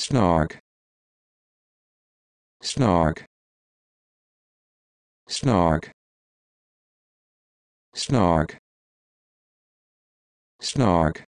snark snark snark snark snark